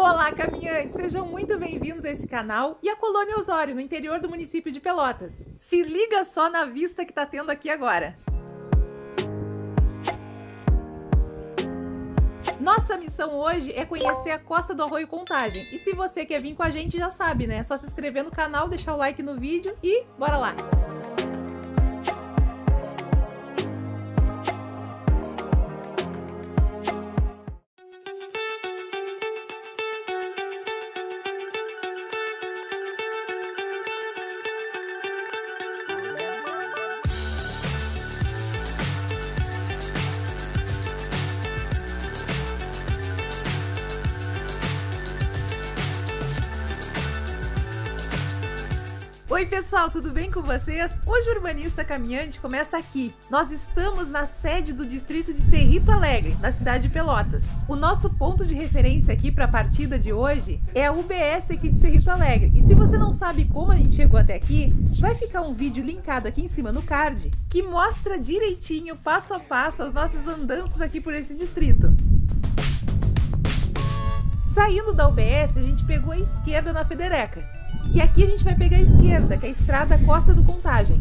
Olá, caminhantes! Sejam muito bem-vindos a esse canal e a Colônia Osório, no interior do município de Pelotas. Se liga só na vista que tá tendo aqui agora. Nossa missão hoje é conhecer a costa do Arroio Contagem. E se você quer vir com a gente, já sabe, né? É só se inscrever no canal, deixar o like no vídeo e bora lá! Oi pessoal, tudo bem com vocês? Hoje o Urbanista Caminhante começa aqui. Nós estamos na sede do distrito de Cerrito Alegre, na cidade de Pelotas. O nosso ponto de referência aqui para a partida de hoje é a UBS aqui de Cerrito Alegre. E se você não sabe como a gente chegou até aqui, vai ficar um vídeo linkado aqui em cima no card que mostra direitinho, passo a passo, as nossas andanças aqui por esse distrito. Saindo da UBS, a gente pegou a esquerda na Federeca e aqui a gente vai pegar a esquerda, que é a estrada Costa do Contagem.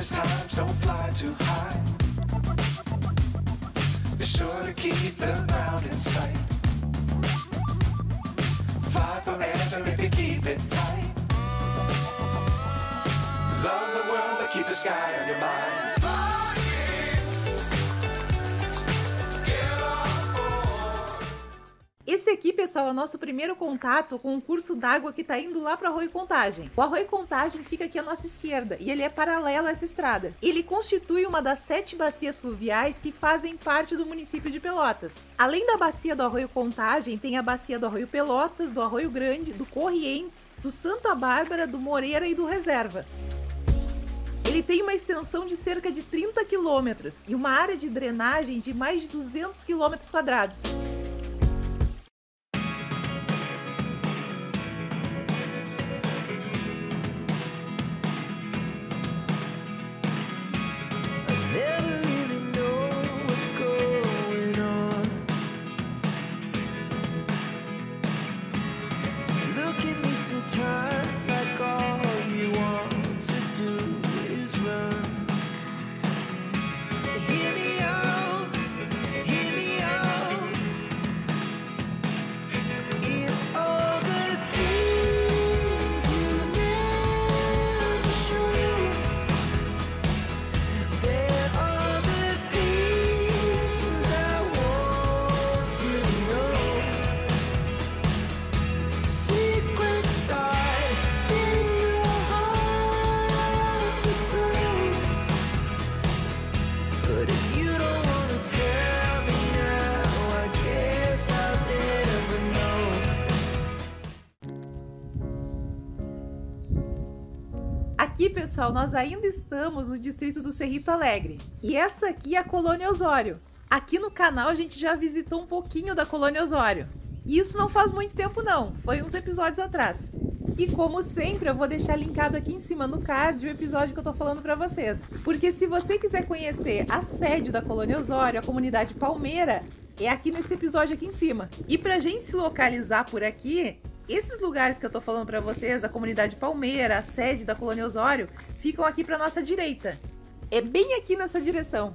times don't fly too high. Sure to keep the ground sight. Sky on your mind. Esse aqui, pessoal, é o nosso primeiro contato com o curso d'água que está indo lá para Arroio Contagem. O Arroio Contagem fica aqui à nossa esquerda e ele é paralelo a essa estrada. Ele constitui uma das sete bacias fluviais que fazem parte do município de Pelotas. Além da bacia do Arroio Contagem, tem a bacia do Arroio Pelotas, do Arroio Grande, do Corrientes, do Santa Bárbara, do Moreira e do Reserva. Ele tem uma extensão de cerca de 30 quilômetros e uma área de drenagem de mais de 200 quilômetros quadrados. Pessoal, nós ainda estamos no distrito do Cerrito Alegre. E essa aqui é a Colônia Osório. Aqui no canal a gente já visitou um pouquinho da Colônia Osório. E isso não faz muito tempo não, foi uns episódios atrás. E como sempre, eu vou deixar linkado aqui em cima no card o episódio que eu tô falando para vocês. Porque se você quiser conhecer a sede da Colônia Osório, a comunidade Palmeira, é aqui nesse episódio aqui em cima. E pra gente se localizar por aqui, esses lugares que eu tô falando para vocês, a comunidade Palmeira, a sede da Colônia Osório, ficam aqui para nossa direita. É bem aqui nessa direção.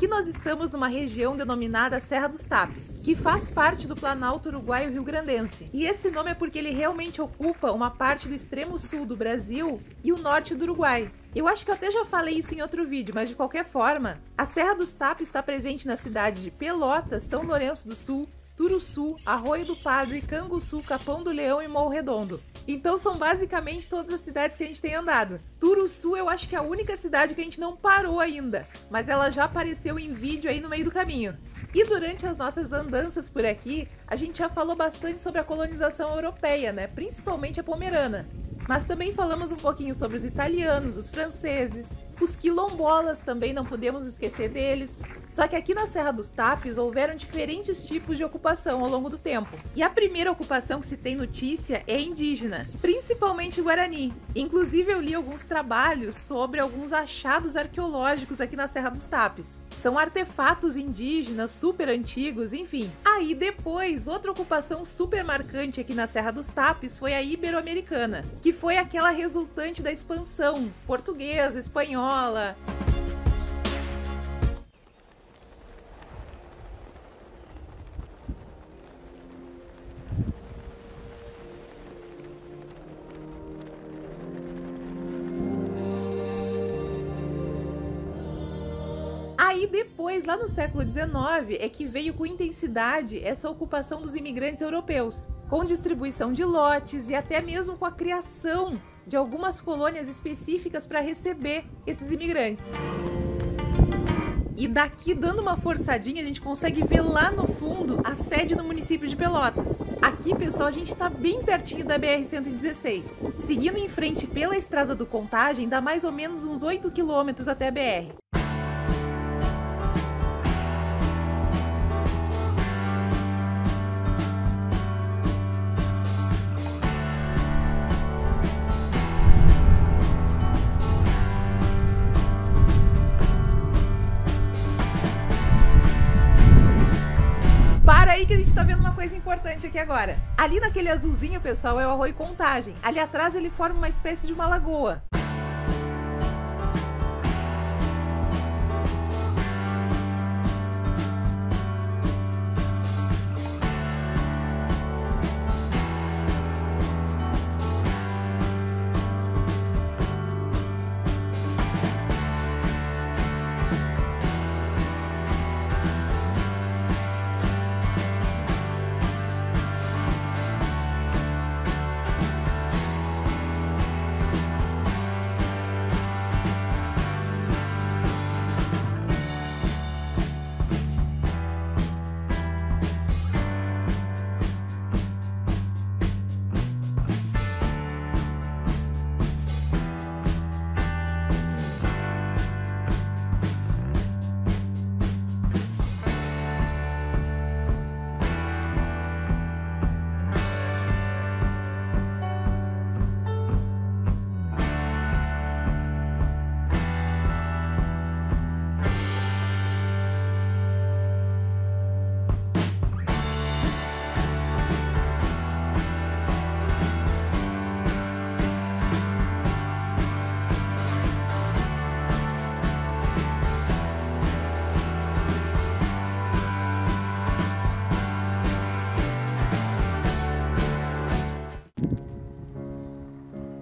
Aqui nós estamos numa região denominada Serra dos Tapes, que faz parte do Planalto Uruguaio Rio Grandense. E esse nome é porque ele realmente ocupa uma parte do extremo sul do Brasil e o norte do Uruguai. Eu acho que eu até já falei isso em outro vídeo, mas de qualquer forma, a Serra dos Tapes está presente na cidade de Pelotas, São Lourenço do Sul, Turuçu, Arroio do Padre, Canguçu, Capão do Leão e Morro Redondo. Então são basicamente todas as cidades que a gente tem andado. Turuçu eu acho que é a única cidade que a gente não parou ainda, mas ela já apareceu em vídeo aí no meio do caminho. E durante as nossas andanças por aqui, a gente já falou bastante sobre a colonização europeia, né? Principalmente a pomerana. Mas também falamos um pouquinho sobre os italianos, os franceses, os quilombolas também não podemos esquecer deles. Só que aqui na Serra dos Tapes houveram diferentes tipos de ocupação ao longo do tempo. E a primeira ocupação que se tem notícia é indígena, principalmente Guarani. Inclusive eu li alguns trabalhos sobre alguns achados arqueológicos aqui na Serra dos Tapes. São artefatos indígenas super antigos, enfim. Aí depois, outra ocupação super marcante aqui na Serra dos Tapes foi a ibero-americana, que foi aquela resultante da expansão portuguesa, espanhola. Aí depois, lá no século XIX, é que veio com intensidade essa ocupação dos imigrantes europeus, com distribuição de lotes e até mesmo com a criação de algumas colônias específicas para receber esses imigrantes. E daqui, dando uma forçadinha, a gente consegue ver lá no fundo a sede do município de Pelotas. Aqui, pessoal, a gente está bem pertinho da BR-116. Seguindo em frente pela Estrada do Contagem, dá mais ou menos uns 8 quilômetros até a BR. Coisa importante aqui agora. Ali naquele azulzinho, pessoal, é o Arroio Contagem. Ali atrás ele forma uma espécie de uma lagoa.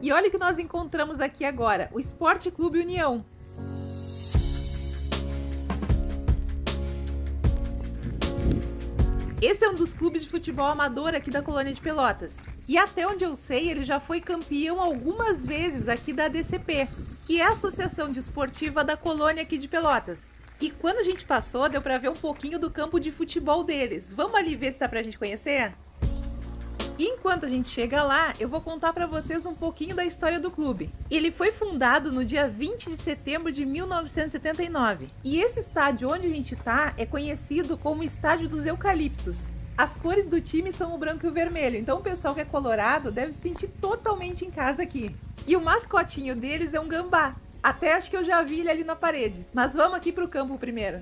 E olha o que nós encontramos aqui agora: o Esporte Clube União. Esse é um dos clubes de futebol amador aqui da colônia de Pelotas. E até onde eu sei, ele já foi campeão algumas vezes aqui da ADCP, que é a Associação Desportiva da colônia aqui de Pelotas. E quando a gente passou, deu para ver um pouquinho do campo de futebol deles. Vamos ali ver se dá pra gente conhecer? E enquanto a gente chega lá, eu vou contar para vocês um pouquinho da história do clube. Ele foi fundado no dia 20 de setembro de 1979. E esse estádio onde a gente tá é conhecido como Estádio dos Eucaliptos. As cores do time são o branco e o vermelho, então o pessoal que é colorado deve se sentir totalmente em casa aqui. E o mascotinho deles é um gambá. Até acho que eu já vi ele ali na parede. Mas vamos aqui pro campo primeiro.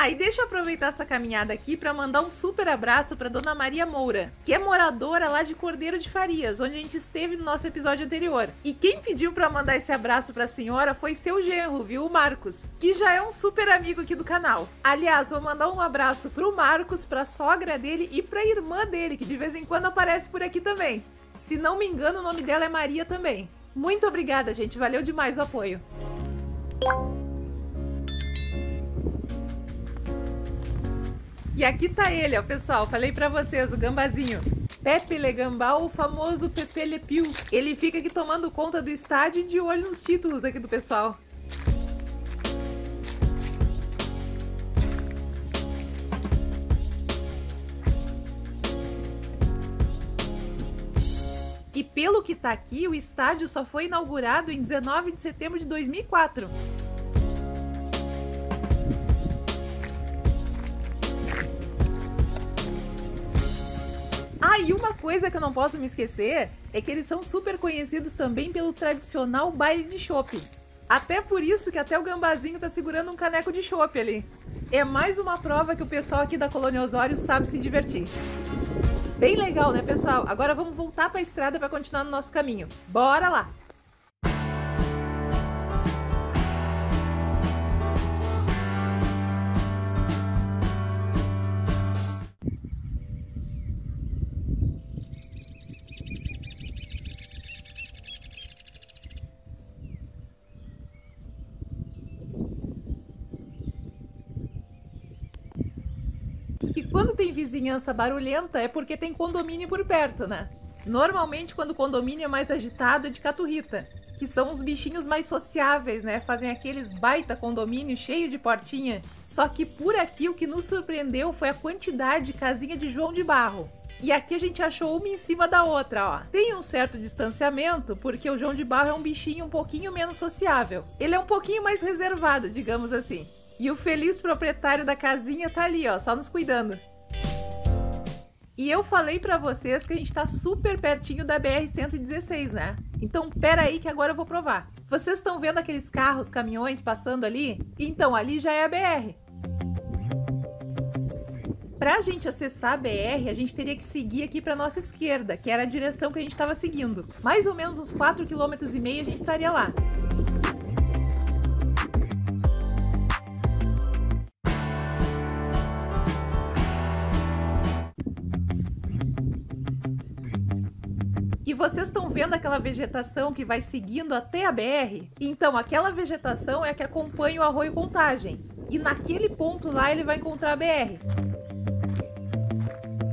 Aí ah, deixa eu aproveitar essa caminhada aqui para mandar um super abraço para Dona Maria Moura, que é moradora lá de Cordeiro de Farias, onde a gente esteve no nosso episódio anterior. E quem pediu para mandar esse abraço para a senhora foi seu genro, viu, o Marcos, que já é um super amigo aqui do canal. Aliás, vou mandar um abraço pro Marcos, pra sogra dele e pra irmã dele, que de vez em quando aparece por aqui também. Se não me engano, o nome dela é Maria também. Muito obrigada, gente. Valeu demais o apoio. E aqui tá ele, ó, pessoal. Falei pra vocês, o gambazinho. Pepe Legambá, o famoso Pepe Le Pew. Ele fica aqui tomando conta do estádio e de olho nos títulos aqui do pessoal. E pelo que tá aqui, o estádio só foi inaugurado em 19 de setembro de 2004. Coisa que eu não posso me esquecer é que eles são super conhecidos também pelo tradicional baile de chopp. Até por isso que até o gambazinho tá segurando um caneco de chopp ali. É mais uma prova que o pessoal aqui da Colônia Osório sabe se divertir. Bem legal, né, pessoal? Agora vamos voltar para a estrada para continuar no nosso caminho. Bora lá! Vizinhança barulhenta é porque tem condomínio por perto, né? Normalmente, quando o condomínio é mais agitado, é de caturrita, que são os bichinhos mais sociáveis, né? Fazem aqueles baita condomínio cheio de portinha. Só que por aqui o que nos surpreendeu foi a quantidade de casinha de João de Barro. E aqui a gente achou uma em cima da outra, ó. Tem um certo distanciamento, porque o João de Barro é um bichinho um pouquinho menos sociável. Ele é um pouquinho mais reservado, digamos assim. E o feliz proprietário da casinha tá ali, ó, só nos cuidando. E eu falei para vocês que a gente tá super pertinho da BR-116, né? Então, pera aí que agora eu vou provar. Vocês estão vendo aqueles carros, caminhões passando ali? Então, ali já é a BR. Para a gente acessar a BR, a gente teria que seguir aqui para nossa esquerda, que era a direção que a gente estava seguindo. Mais ou menos uns 4,5 km a gente estaria lá. Vocês estão vendo aquela vegetação que vai seguindo até a BR? Então, aquela vegetação é a que acompanha o Arroio Contagem. E naquele ponto lá ele vai encontrar a BR.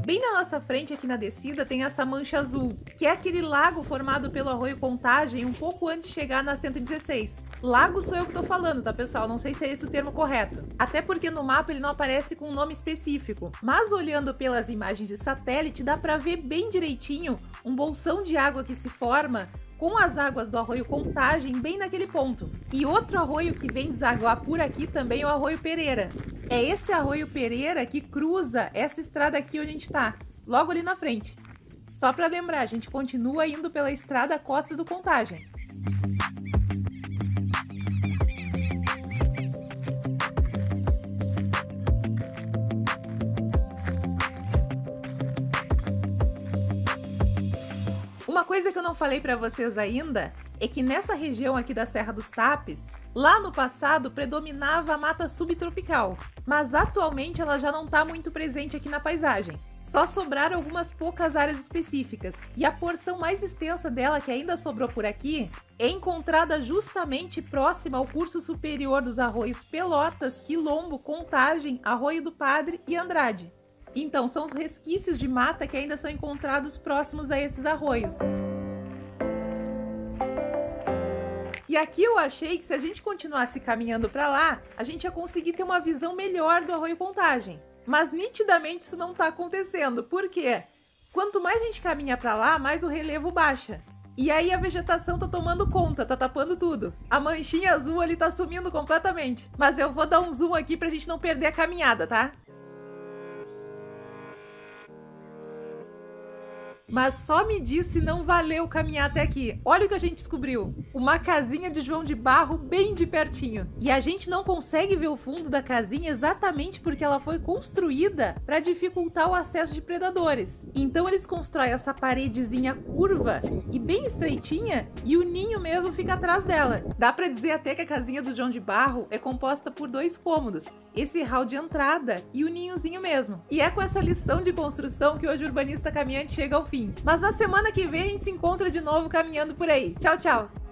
Bem na nossa frente, aqui na descida, tem essa mancha azul, que é aquele lago formado pelo Arroio Contagem um pouco antes de chegar na 116. Lago sou eu que tô falando, tá, pessoal? Não sei se é esse o termo correto. Até porque no mapa ele não aparece com um nome específico. Mas olhando pelas imagens de satélite, dá pra ver bem direitinho um bolsão de água que se forma com as águas do arroio Contagem bem naquele ponto. E outro arroio que vem desaguar por aqui também é o arroio Pereira. É esse arroio Pereira que cruza essa estrada aqui onde a gente está, logo ali na frente. Só para lembrar, a gente continua indo pela estrada Costa do Contagem. Uma coisa que eu não falei para vocês ainda é que nessa região aqui da Serra dos Tapes, lá no passado predominava a mata subtropical, mas atualmente ela já não está muito presente aqui na paisagem. Só sobraram algumas poucas áreas específicas, e a porção mais extensa dela que ainda sobrou por aqui é encontrada justamente próxima ao curso superior dos arroios Pelotas, Quilombo, Contagem, Arroio do Padre e Andrade. Então, são os resquícios de mata que ainda são encontrados próximos a esses arroios. E aqui eu achei que se a gente continuasse caminhando para lá, a gente ia conseguir ter uma visão melhor do Arroio Contagem. Mas nitidamente isso não está acontecendo. Por quê? Quanto mais a gente caminha para lá, mais o relevo baixa. E aí a vegetação tá tomando conta, tá tapando tudo. A manchinha azul ali tá sumindo completamente. Mas eu vou dar um zoom aqui pra gente não perder a caminhada, tá? Mas só me diz se não valeu caminhar até aqui. Olha o que a gente descobriu. Uma casinha de João de Barro bem de pertinho. E a gente não consegue ver o fundo da casinha exatamente porque ela foi construída para dificultar o acesso de predadores. Então eles constroem essa paredezinha curva e bem estreitinha e o ninho mesmo fica atrás dela. Dá para dizer até que a casinha do João de Barro é composta por dois cômodos. Esse hall de entrada e o ninhozinho mesmo. E é com essa lição de construção que hoje o urbanista caminhante chega ao fim. Mas na semana que vem a gente se encontra de novo caminhando por aí. Tchau, tchau!